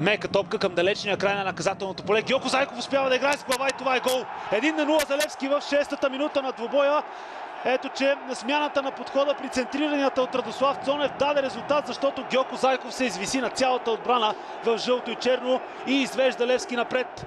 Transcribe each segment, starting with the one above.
Мека топка към далечния край на наказателното поле. Геоко Зайков успява да играе с глава и това е гол. Един на 0 за Левски в 6-та минута на двубоя. Ето, че смяната на подхода при центриранията от Радослав Цонев даде резултат, защото Геоко Зайков се извиси на цялата отбрана в жълто и черно и извежда Левски напред.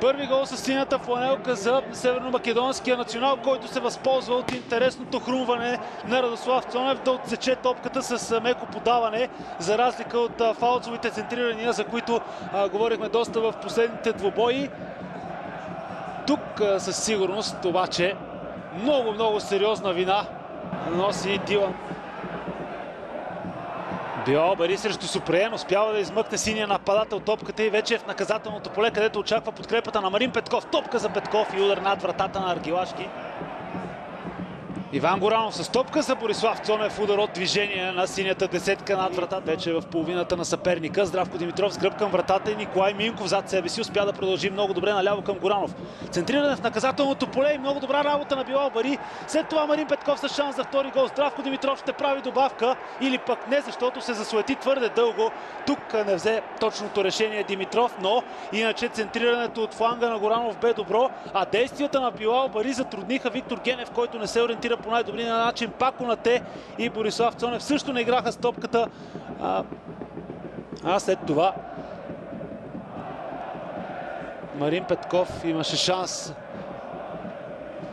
Първи гол с синята фланелка за северно-македонския национал, който се възползва от интересното хрумване на Радослав Цонев да отсече топката с меко подаване, за разлика от фалцовите центрирания, за които а, говорихме доста в последните двубои. Тук а, със сигурност обаче много-много сериозна вина носи Дилан Био Бари срещу Супреен успява да измъкне синия нападател топката и вече е в наказателното поле, където очаква подкрепата на Марин Петков. Топка за Петков и удар над вратата на Аргилашки. Иван Горанов с топка за Борислав Цонев. Удар от движение на синята десетка над вратата. Вече в половината на съперника. Здравко Димитров с гръб към вратата и Николай Минков зад себе си успя да продължи много добре наляво към Горанов. Центриране в наказателното поле и много добра работа на Билал Бари. След това Марин Петков с шанс за втори гол. Здравко Димитров ще прави добавка или пък не, защото се засуети твърде дълго. Тук не взе точното решение Димитров, но иначе центрирането от фланга на Горанов бе добро, а действията на Билал Бари затрудниха Виктор Генев, който не се ориентира по най-добрия начин. Пак Конате и Борислав Цонев също не играха с топката. А, а след това Марин Петков имаше шанс.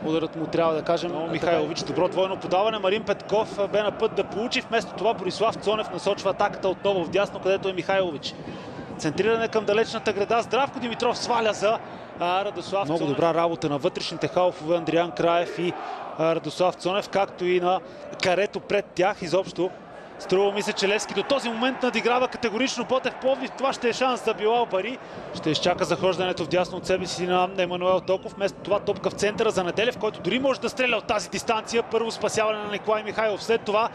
Ударът му трябва да кажем Но Михайлович. Добро двойно подаване. Марин Петков бе на път да получи. Вместо това Борислав Цонев насочва атаката отново в дясно, където е Михайлович. Центриране към далечната града. Здравко Димитров сваля за Радослав Много добра работа на вътрешните халфове Андриан Краев и Радослав Цонев, както и на карето пред тях. Изобщо Струва ми се, че Левски до този момент надиграва категорично Ботев Пловдив. Това ще е шанс за Билал Бари. Ще изчака захождането в дясно от себе си на Емануел Токов. Вместо това топка в центъра за Неделев, който дори може да стреля от тази дистанция. Първо спасяване на Николай Михайлов. След това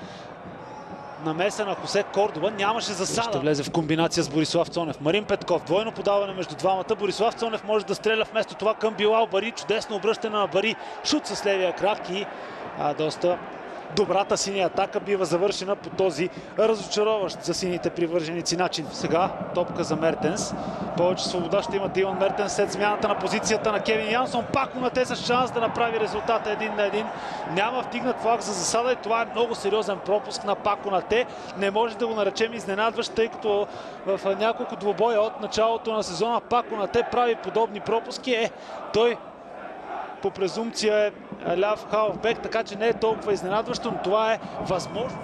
намеса на Хосе Кордова. Нямаше засада. Ще влезе в комбинация с Борислав Цонев. Марин Петков. Двойно подаване между двамата. Борислав Цонев може да стреля вместо това към Билал Бари. Чудесно обръщане на Бари. Шут с левия крак и а, доста добрата синя атака бива завършена по този разочароващ за сините привърженици начин. Сега топка за Мертенс. Повече свобода ще има Дилан Мертенс след смяната на позицията на Кевин Янсон. Пак на те с шанс да направи резултата един на един. Няма вдигнат флаг за засада и това е много сериозен пропуск на Пако на те. Не може да го наречем изненадващ, тъй като в няколко двубоя от началото на сезона Пако на те прави подобни пропуски. Е, той по презумпция е ляв халфбек, така че не е толкова изненадващо, но това е възможно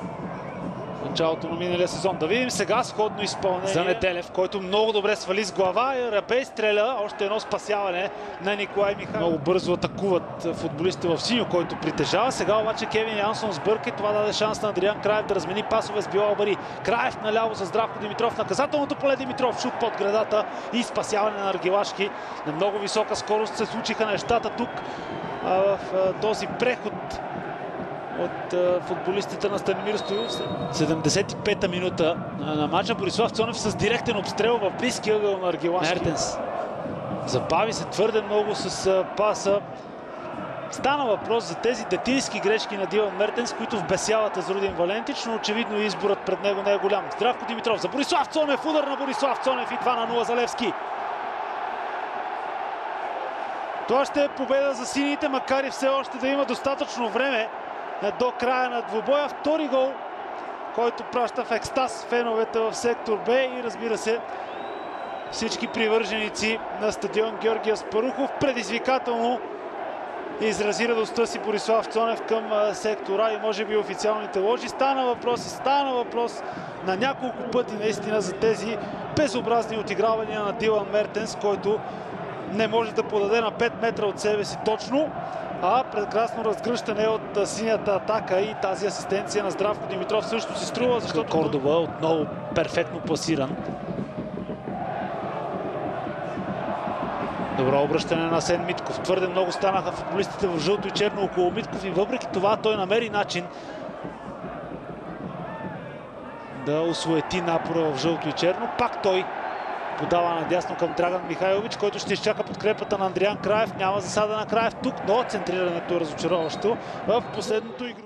началото на миналия сезон. Да видим сега сходно изпълнение за Неделев, който много добре свали с глава и Рабей стреля. Още едно спасяване на Николай Михайлов. Много бързо атакуват футболистите в синьо, който притежава. Сега обаче Кевин Янсон сбърка и това даде шанс на Адриан Краев да размени пасове с Билал Бари. Краев наляво за Здравко Димитров. Наказателното поле Димитров. Шут под градата и спасяване на Аргилашки. На много висока скорост се случиха нещата тук в този преход от футболистите на Станимир Стоилов. 75-та минута на матча. Борислав Цонев с директен обстрел в близкия ъгъл на Аргилашки. Мертенс. Забави се твърде много с паса. Стана въпрос за тези детински грешки на Дилан Мертенс, които вбесяват Азрудин Валентич, но очевидно изборът пред него не е голям. Здравко Димитров за Борислав Цонев. Удар на Борислав Цонев и 2 на 0 за Левски. Това ще е победа за сините, макар и все още да има достатъчно време до края на двубоя. Втори гол, който праща в екстаз феновете в сектор Б и разбира се всички привърженици на стадион Георгия Спарухов. Предизвикателно изрази радостта си Борислав Цонев към сектора и може би официалните ложи. Стана въпрос и стана въпрос на няколко пъти наистина за тези безобразни отигравания на Дилан Мертенс, който не може да подаде на 5 метра от себе си точно. А прекрасно разгръщане от синята атака и тази асистенция на Здравко Димитров също се струва, защото... Кордова отново перфектно пласиран. Добро обръщане на Сен Митков. Твърде много станаха футболистите в жълто и черно около Митков и въпреки това той намери начин да осуети напора в жълто и черно. Пак той подава надясно към Драган Михайлович, който ще изчака подкрепата на Андриан Краев. Няма засада на Краев тук, но центрирането е разочароващо в последното игру.